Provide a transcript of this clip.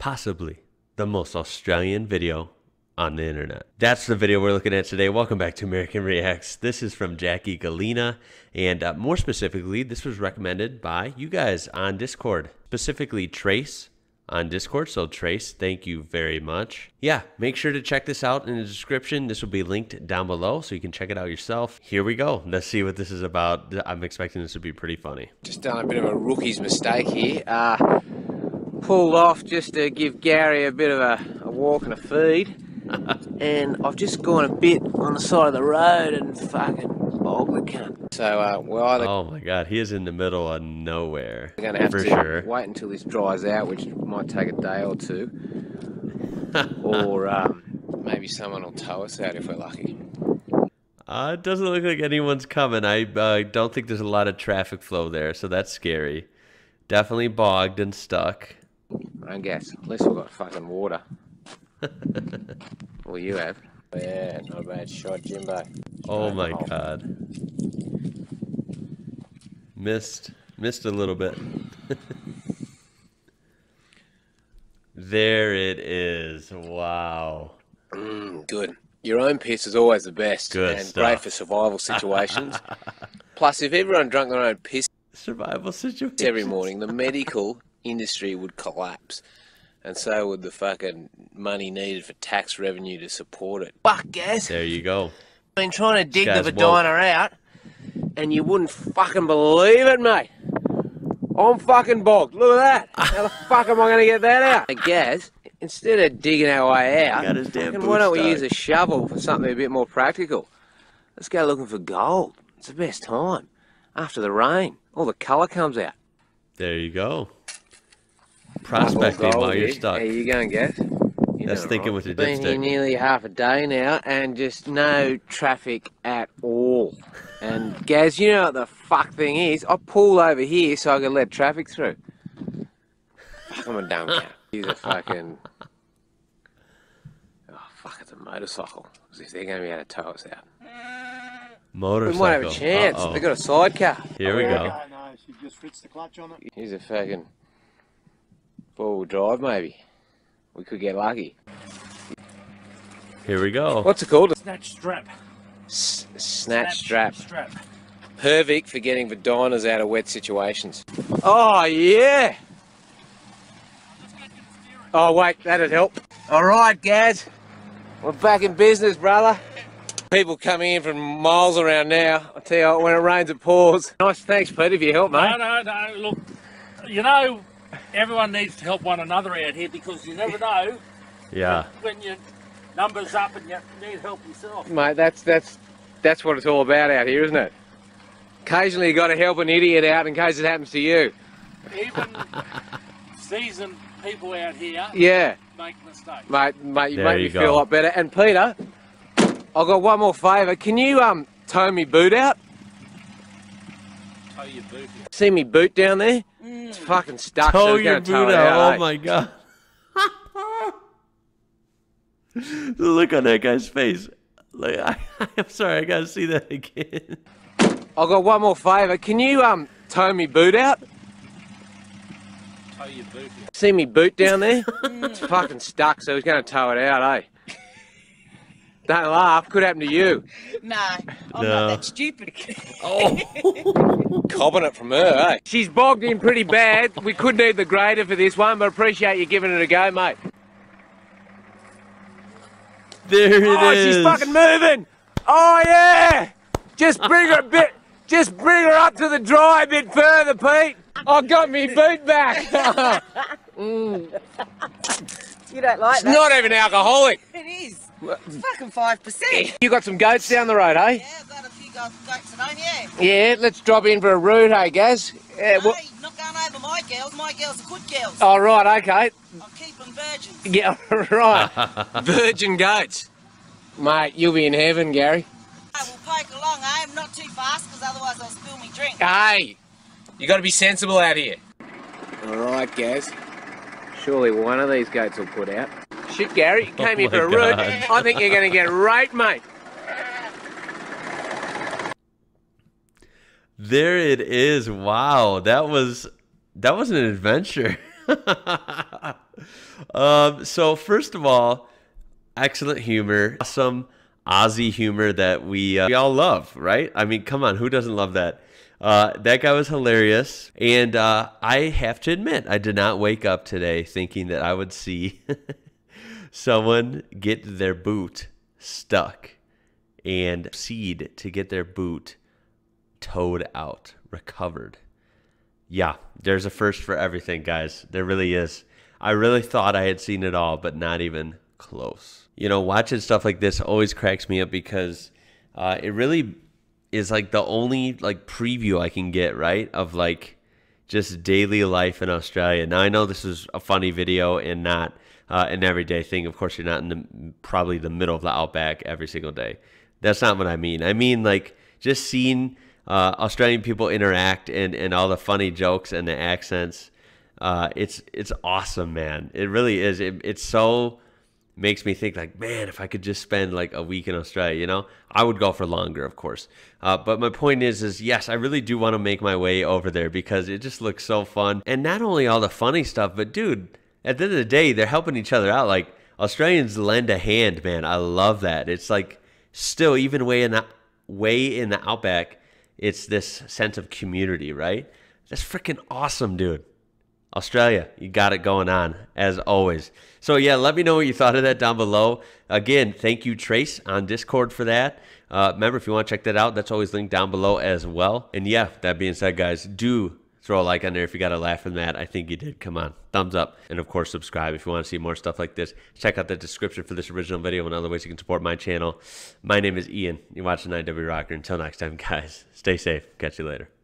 possibly the most Australian video on the internet. That's the video we're looking at today. Welcome back to American Reacts. This is from Jackie Galena, and uh, more specifically, this was recommended by you guys on Discord, specifically Trace on Discord. So, Trace, thank you very much. Yeah, make sure to check this out in the description. This will be linked down below so you can check it out yourself. Here we go. Let's see what this is about. I'm expecting this to be pretty funny. Just done a bit of a rookie's mistake here. Uh, pulled off just to give Gary a bit of a, a walk and a feed. and I've just gone a bit on the side of the road and fucking bogged the cunt. So uh, we're either Oh my god, he is in the middle of nowhere. We're going to have to sure. wait until this dries out, which might take a day or two, or um, maybe someone will tow us out if we're lucky. Uh, it doesn't look like anyone's coming. I uh, don't think there's a lot of traffic flow there, so that's scary. Definitely bogged and stuck. I guess, unless we've got fucking water. well, you have. Yeah, not a bad shot, Jimbo. Oh my god. Missed. Missed a little bit. there it is. Wow. Mm, good. Your own piss is always the best Good and stuff. great for survival situations. Plus, if everyone drank their own piss Survival situation. every morning, the medical industry would collapse. And so would the fucking money needed for tax revenue to support it. Fuck, guys. There you go. been trying to dig the guy's vagina out, and you wouldn't fucking believe it, mate. I'm fucking bogged. Look at that. How the fuck am I going to get that out? I guess instead of digging our way out, Got his damn fucking why don't we use a shovel for something a bit more practical? Let's go looking for gold. It's the best time. After the rain, all the colour comes out. There you go. Prospecting Gold while you're stuck. How you going, Gav? You That's thinking all with your Been here nearly half a day now, and just no traffic at all. And Gaz, you know what the fuck thing is? I pulled over here so I could let traffic through. I'm a dumb cat. He's a fucking. Oh fuck! It's a motorcycle. As if they're going to be able to tow us out. Motorcycle. We Motorcycle. might have a chance. Uh-oh. They got a sidecar. Here we go. No, no, she just fritz the clutch on it. Here's a fucking four-wheel drive, maybe. We could get lucky. Here we go. What's it called? Snatch strap. S- snatch strap. Strap. Perfect for getting vaginas out of wet situations. Oh, yeah. Oh, wait, that'd help. All right, Gaz. We're back in business, brother. People coming in from miles around now. I tell you what, when it rains, it pours. Nice, thanks, Pete, for your help, No, mate. no, no. Look, you know, everyone needs to help one another out here because you never know Yeah. when your numbers up and you need help yourself. Mate, that's that's that's what it's all about out here, isn't it? Occasionally, you got to help an idiot out in case it happens to you. Even seasoned people out here Yeah. make mistakes. Mate, mate, you There make you me go. feel a lot better. And Peter, I've got one more favour. Can you um tow me boot out? Tow your boot here. See me boot down there? It's fucking stuck. so Tow it's your gonna boot out. out. Oh my god. the look on that guy's face. Like, I, I'm sorry, I gotta see that again. I've got one more favour. Can you um tow me boot out? Tow your boot here. See me boot down there? it's fucking stuck, so he's gonna tow it out, eh? Don't laugh. Could happen to you. No, I'm No. not that stupid. Cobbing it from her, eh? She's bogged in pretty bad. We could need the grader for this one, but appreciate you giving it a go, mate. There it is. oh, she's fucking moving. Oh yeah. Just bring her a bit. Just bring her up to the dry a bit further, Pete. I got me boot back. You don't like it's that? not even alcoholic. It is. It's fucking five percent. You got some goats down the road, eh? Yeah, I've got a few goats goats at home. Yeah. Yeah, let's drop in for a root, hey, Gaz. Yeah, No, well, you're not going over my girls. My girls are good girls. all right, okay. I'll keep them virgin. Yeah, right. Virgin goats. Mate, you'll be in heaven, Gary. I will poke along, eh? I'm not too fast, because otherwise I'll spill me drink. Hey, you got to be sensible out here. All right, Gaz. Surely one of these goats will put out. Shit, Gary, you came Oh here for a root. I think you're going to get raped, mate. There it is. Wow, that was that was an adventure. Um, so first of all, excellent humor, awesome Aussie humor that we uh, we all love, right? I mean, come on, who doesn't love that? Uh, that guy was hilarious, and uh, I have to admit, I did not wake up today thinking that I would see someone get their boot stuck and proceed to get their boot towed out, recovered. Yeah, there's a first for everything, guys. There really is. I really thought I had seen it all, but not even close. You know, watching stuff like this always cracks me up because uh, it really is like the only like preview I can get, right? Of like just daily life in Australia. Now I know this is a funny video and not uh, an everyday thing. Of course, you're not in the probably the middle of the outback every single day. That's not what I mean. I mean like just seeing uh, Australian people interact and, and all the funny jokes and the accents. Uh, it's it's awesome, man. It really is. It, it's so makes me think like, man, if I could just spend like a week in Australia, you know, I would go for longer, of course. Uh, but my point is, is yes, I really do want to make my way over there because it just looks so fun, and not only all the funny stuff, but dude, at the end of the day, they're helping each other out. Like Australians lend a hand, man. I love that. It's like still even way in the way in the outback, it's this sense of community, right? That's freaking awesome, dude. Australia, you got it going on as always. So yeah, let me know what you thought of that down below. Again, thank you Trace on Discord for that. Uh, remember, if you want to check that out, that's always linked down below as well. And yeah, that being said, guys, do throw a like on there if you got a laugh from that. I think you did. Come on, thumbs up, and of course subscribe if you want to see more stuff like this. Check out the description for this original video and other ways you can support my channel. My name is Ian. You're watching IWrocker. Until next time, guys, stay safe. Catch you later.